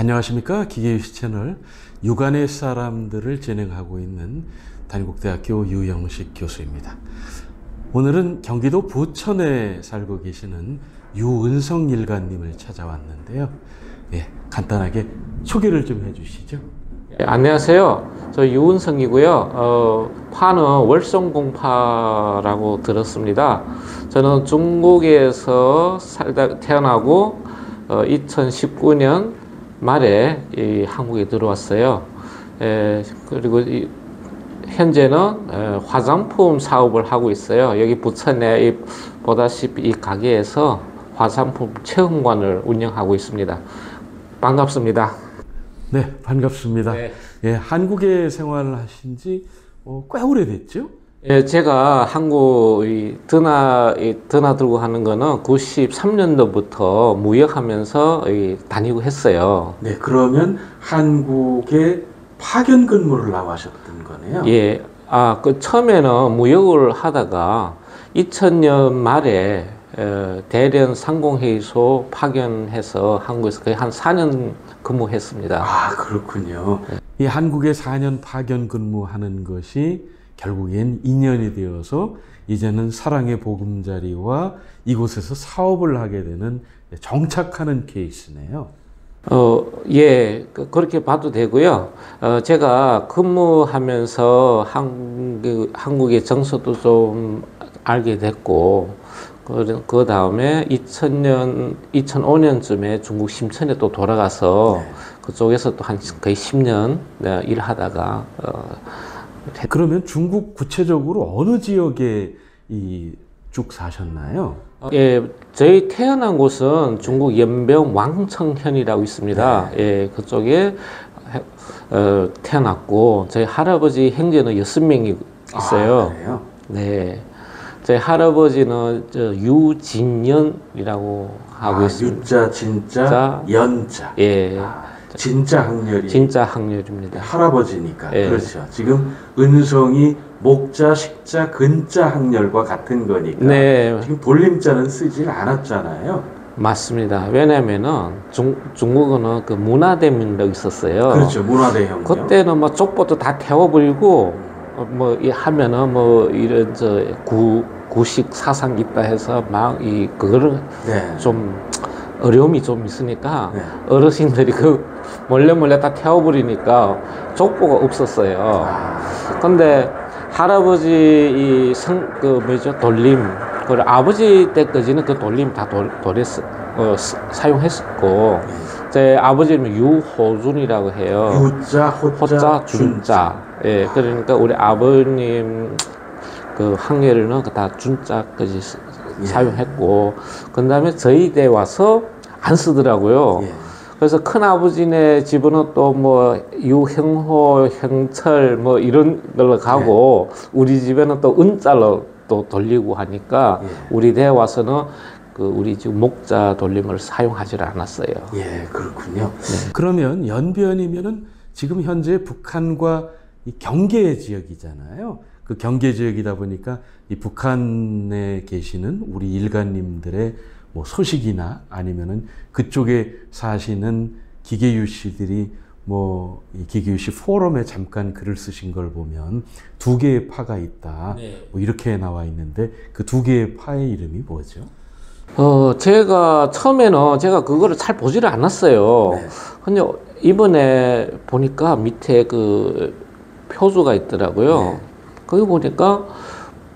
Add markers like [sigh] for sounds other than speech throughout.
안녕하십니까 기계유시 채널 육안의 사람들을 진행하고 있는 단국대학교 유영식 교수입니다. 오늘은 경기도 부천에 살고 계시는 유은성 일가님을 찾아왔는데요. 예, 간단하게 소개를 좀 해주시죠. 예, 안녕하세요. 저 유은성이고요. 어, 파는 월성공파라고 들었습니다. 저는 중국에서 살다 태어나고 어, 2019년 말에 이 한국에 들어왔어요. 에, 그리고 이, 현재는 에, 화장품 사업을 하고 있어요. 여기 부천에 이, 보다시피 이 가게에서 화장품 체험관을 운영하고 있습니다. 반갑습니다. 네, 반갑습니다. 네. 예, 한국에 생활을 하신 지 어, 꽤 오래됐죠? 예, 제가 한국 이 드나 이 드나들고 하는 거는 93년도부터 무역하면서 이 다니고 했어요. 네, 그러면 한국에 파견 근무를 나와셨던 거네요. 예, 아, 그 처음에는 무역을 하다가 2000년 말에 어, 대련 상공회의소 파견해서 한국에서 거의 한 4년 근무했습니다. 아, 그렇군요. 이 한국에 4년 파견 근무하는 것이 결국엔 인연이 되어서 이제는 사랑의 보금자리와 이곳에서 사업을 하게 되는 정착하는 케이스네요. 어, 예, 그- 그렇게 봐도 되고요. 어, 제가 근무하면서 한국, 한국의 정서도 좀 알게 됐고, 그, 그 다음에 2000년, 2005년쯤에 중국 심천에 또 돌아가서 네. 그쪽에서 또 한 거의 10년 네, 일하다가, 어, 그러면 중국 구체적으로 어느 지역에 이 쭉 사셨나요? 예, 저희 태어난 곳은 중국 연병 왕청현이라고 있습니다. 예, 그쪽에 해- 어, 태어났고 저희 할아버지 형제는 여섯 명이 있어요. 아? 네, 저희 할아버지는 저 유진년이라고 하고 아, 있습니다. 유자, 진짜, 자. 연자. 예, 아, 진짜 학렬이 진짜 학렬입니다. 할아버지니까 예. 그렇죠. 지금 은성이 목자, 식자, 근자 학렬과 같은 거니까 네, 지금 돌림자는 쓰질 않았잖아요. 맞습니다. 왜냐면은 중, 중국어는 그 문화대민력 있었어요. 그렇죠. 문화대혁명. 그때는 뭐 족보도 다 태워버리고 어, 뭐이 하면은 뭐 이런 저 구 구식 사상 있다 해서 막 이 그거를 네. 좀 어려움이 좀 있으니까 네. 어르신들이 그 몰래 몰래 다 태워버리니까 족보가 없었어요. 아, 근데 할아버지 이성그 뭐죠 돌림 그 아버지 때까지는 그 돌림 다 돌, 돌했 어, 스- 사용했었고 제 아버지는 유호준이라고 해요. 유자, 호자, 준자. 예, 그러니까 우리 아버님 그그다 준자까지 쓰- 예. 사용했고, 그 다음에 저희 때 와서 안 쓰더라고요. 예. 그래서 큰 아버지네 집은 또 뭐 유형호, 형철 뭐 이런 걸로 가고, 우리 집에는 또 은자로 또 돌리고 하니까 예. 우리 대 와서는 그 우리 지금 목자 돌림을 사용하지 않았어요. 예, 그렇군요. 그러면 연변이면은 지금 현재 북한과 이 경계 지역이잖아요. 그 경계 지역이다 보니까 이 북한에 계시는 우리 일가님들의 뭐 소식이나 아니면은 그쪽에 사시는 기계유 씨들이 뭐이 기계유 씨 포럼에 잠깐 글을 쓰신 걸 보면 두 개의 파가 있다. 네. 뭐 이렇게 나와 있는데 그 두 개의 파의 이름이 뭐죠? 어, 제가 처음에는 제가 그거를 잘 보지를 않았어요. 네. 근데 이번에 보니까 밑에 그 표주가 있더라고요. 네. 거기 보니까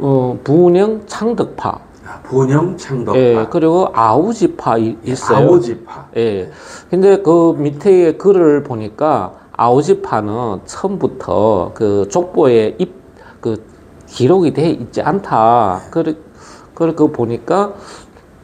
어, 분영 창덕파, 아, 본영 창덕파, 예, 그리고 아우지파 이- 있어요. 아오지파. 예. 근데 그 밑에 글을 보니까 아우지파는 처음부터 그 족보의 입, 그 기록이 돼 있지 않다. 그래, 그래, 그 보니까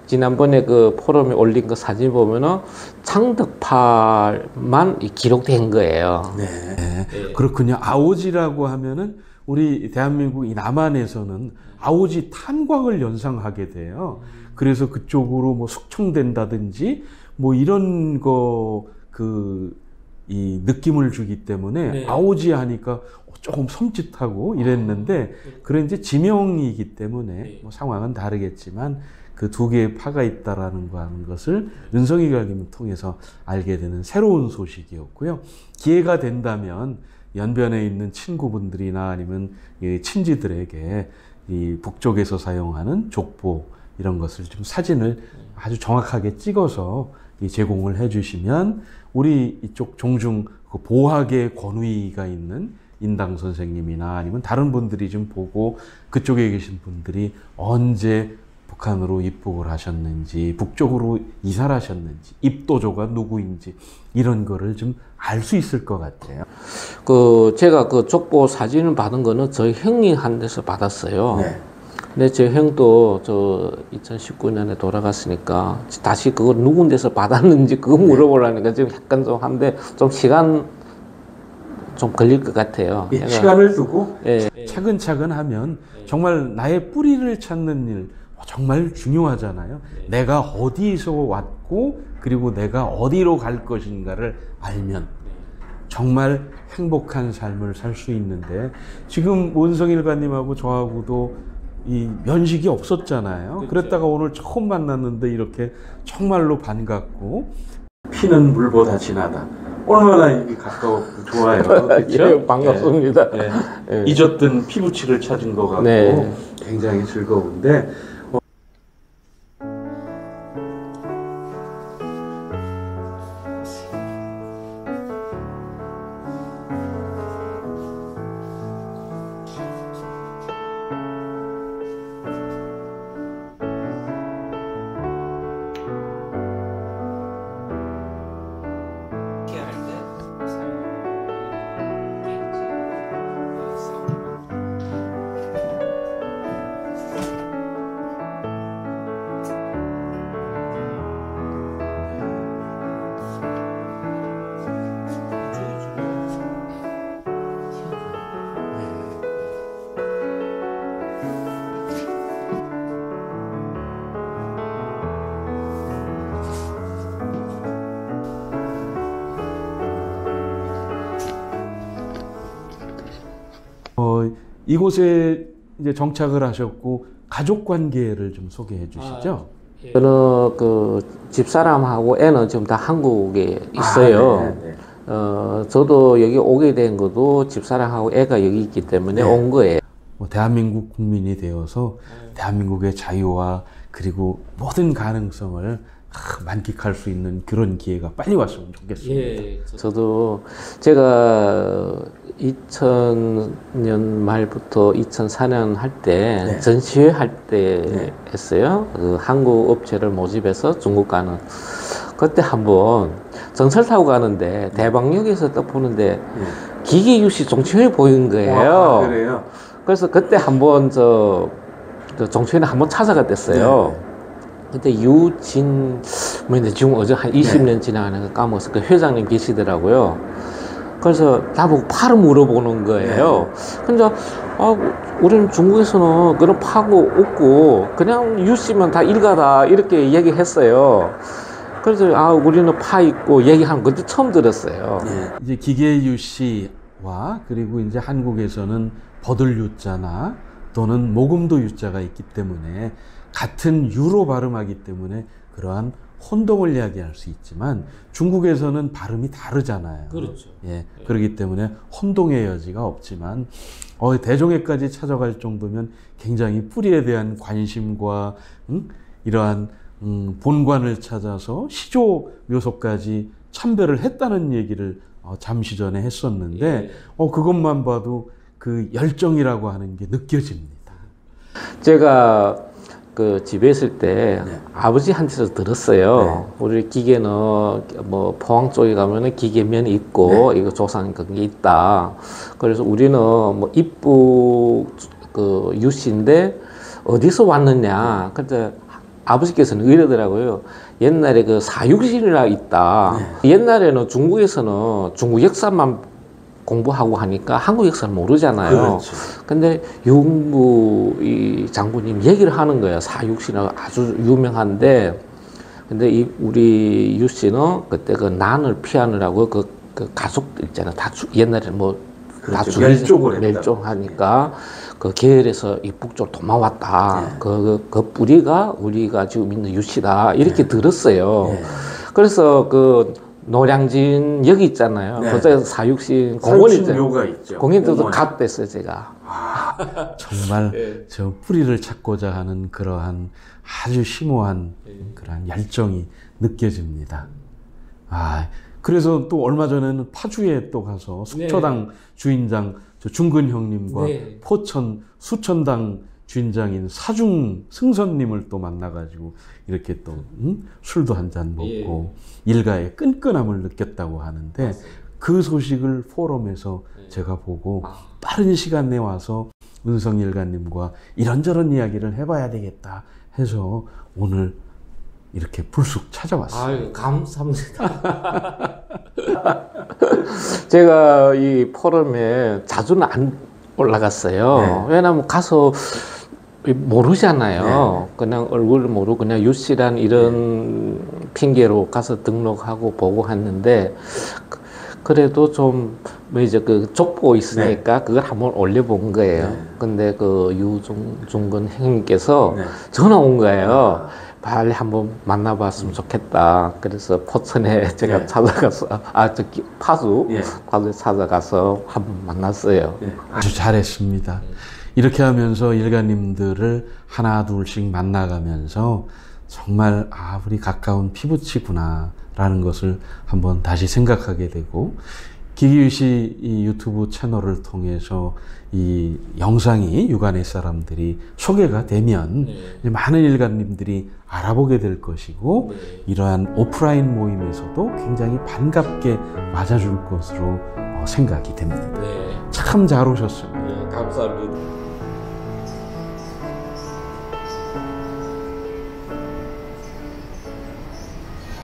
지난번에 그 포럼에 올린 그 사진 보면은 창덕팔만 이 기록된 거예요. 네. 그렇군요. 아오지라고 하면은 우리 대한민국 이 남한에서는 아오지 탄광을 연상하게 돼요. 그래서 그쪽으로 뭐 숙청된다든지 뭐 이런 거 그 이 느낌을 주기 때문에 네. 아오지 하니까 조금 섬찟하고 이랬는데 그런 이제 지명이기 때문에 뭐 상황은 다르겠지만 그 두 개의 파가 있다라는 거 하는 것을 윤성희 가님을 통해서 알게 되는 새로운 소식이었고요. 기회가 된다면 연변에 있는 친구분들이나 아니면 이 친지들에게 이 북쪽에서 사용하는 족보 이런 것을 좀 사진을 아주 정확하게 찍어서 이 제공을 해주시면 우리 이쪽 종중 그 보학의 권위가 있는 인당 선생님이나 아니면 다른 분들이 좀 보고 그쪽에 계신 분들이 언제 북한으로 입국을 하셨는지 북쪽으로 이사를 하셨는지 입도조가 누구인지 이런 거를 좀 알 수 있을 것 같아요. 그 제가 그 족보 사진을 받은 거는 저희 형이 한 데서 받았어요. 네. 근데 제 형도 저 2019년에 돌아갔으니까 다시 그걸 누군 데서 받았는지 그거 물어보려니까 지금 약간 좀 한데 좀 시간 좀 걸릴 것 같아요. 이 제가- 시간을 두고 예. 차근차근 하면 정말 나의 뿌리를 찾는 일 정말 중요하잖아요. 내가 어디서 왔고 그리고 내가 어디로 갈 것인가를 알면 정말 행복한 삶을 살 수 있는데 지금 원성일관님하고 저하고도 이 면식이 없었잖아요. 그랬다가 오늘 처음 만났는데 이렇게 정말로 반갑고 피는 물보다 진하다. 얼마나 이게 가까웠고 좋아요. [laughs] 그렇죠? 예, 반갑습니다. 예, 예. 잊었던 피부치를 찾은 것 같고 네. 굉장히 즐거운데 이곳에 이제 정착을 하셨고 가족 관계를 좀 소개해 주시죠. 저는 그 집사람하고 애는 지금 다 한국에 있어요. 아, 네, 네. 어, 저도 여기 오게 된 것도 집사람하고 애가 여기 있기 때문에 네. 온 거예요. 뭐 대한민국 국민이 되어서 대한민국의 자유와 그리고 모든 가능성을 아, 만끽할 수 있는 그런 기회가 빨리 왔으면 좋겠습니다. 예, 저도 제가 2000년 말부터 2004년 할때 네. 전시회 할때 네. 했어요. 그 한국 업체를 모집해서 중국 가는. 그때 한번 전철 타고 가는데 대방역에서 딱 보는데 예. 기계 유시 종치회 보인 거예요. 와, 그래요. 그래서 그때 한번 저, 저 종치회는 한번 찾아갔댔어요. 네. 그때 유진 뭐인데 지금 어제 한 20년 지나가는 거 까먹었어. 그 회장님 계시더라고요. 그래서 나보고 파를 물어보는 거예요. 근데 아, 우리는 중국에서는 그런 파고 없고 그냥 유씨면 다 일가다 이렇게 얘기했어요. 그래서 아 우리는 파 있고 얘기하는 그때 처음 들었어요. 예. 이제 기계 유 씨와 그리고 이제 한국에서는 버들 유자나 또는 모금도 유자가 있기 때문에 같은 유로 발음하기 때문에 그러한 혼동을 이야기할 수 있지만 중국에서는 발음이 다르잖아요. 그렇죠. 예, 그렇기 때문에 혼동의 여지가 없지만 어, 대종에까지 찾아갈 정도면 굉장히 뿌리에 대한 관심과 음, 이러한 음, 본관을 찾아서 시조 묘소까지 참배를 했다는 얘기를 어, 잠시 전에 했었는데 어, 그것만 봐도 그 열정이라고 하는 게 느껴집니다. 제가 그 집에 있을 때 네. 아버지한테서 들었어요. 우리 기계는 뭐 포항 쪽에 가면은 기계면이 있고 이거 조상 그게 있다. 그래서 우리는 뭐 입국 그 유씨인데 어디서 왔느냐. 근데 아버지께서는 이러더라고요. 옛날에 그 사육신이라 있다. 옛날에는 중국에서는 중국 역사만 공부하고 하니까 한국 역사를 모르잖아요. 그렇죠. 근데 유흥부 이 장군님 얘기를 하는 거예요. 사육신은 아주 유명한데, 근데 이 우리 유 씨는 그때 그 난을 피하느라고 그, 그 가족들 있잖아요. 다 죽, 옛날에 뭐다 그렇죠. 죽이 멸종을. 멸종하니까 그 계열에서 이 북쪽 도망왔다. 그, 그, 그 뿌리가 우리가 지금 있는 유 씨다. 이렇게 들었어요. 네. 그래서 그 노량진 여기 있잖아요. 네. 거기서 사육신 공원이 있잖아요. 있죠. 공연도 공원. 갔댔어요, 제가. [laughs] 정말 예. 저 뿌리를 찾고자 하는 그러한 아주 심오한 예. 그러한 열정이 느껴집니다. 아, 그래서 또 얼마 전에는 파주에 또 가서 속초당 주인장 저 중근 형님과 네. 포천 수천당 주인장인 사중 승선님을 또 만나가지고 이렇게 또 음? 술도 한 잔 먹고 일가의 끈끈함을 느꼈다고 하는데 그 소식을 포럼에서 제가 보고 빠른 시간 내에 와서 은성 일가님과 이런저런 이야기를 해봐야 되겠다 해서 오늘 이렇게 불쑥 찾아왔어요. 아유, 감사합니다. [laughs] 제가 이 포럼에 자주는 안 올라갔어요. 왜냐면 가서 모르잖아요. 그냥 얼굴을 모르고 그냥 유씨란 이런 핑계로 가서 등록하고 보고 했는데 그- 그래도 좀 뭐 이제 그 족보 있으니까 그걸 한번 올려본 거예요. 근데 그 유중근 형님께서 네. 전화 온 거예요. 빨리 한번 만나봤으면 좋겠다. 그래서 포천에 제가 네. 찾아가서 아 저기 파주 예. 파주에 찾아가서 한번 만났어요. 아주 잘했습니다. 이렇게 하면서 일가님들을 하나 둘씩 만나가면서 정말 아 우리 가까운 피부치구나 라는 것을 한번 다시 생각하게 되고 기기유 씨 이 유튜브 채널을 통해서 이 영상이 육안의 사람들이 소개가 되면 이제 많은 일가님들이 알아보게 될 것이고 이러한 오프라인 모임에서도 굉장히 반갑게 맞아줄 것으로 어, 생각이 됩니다. 네. 참잘 오셨습니다. 감사합니다.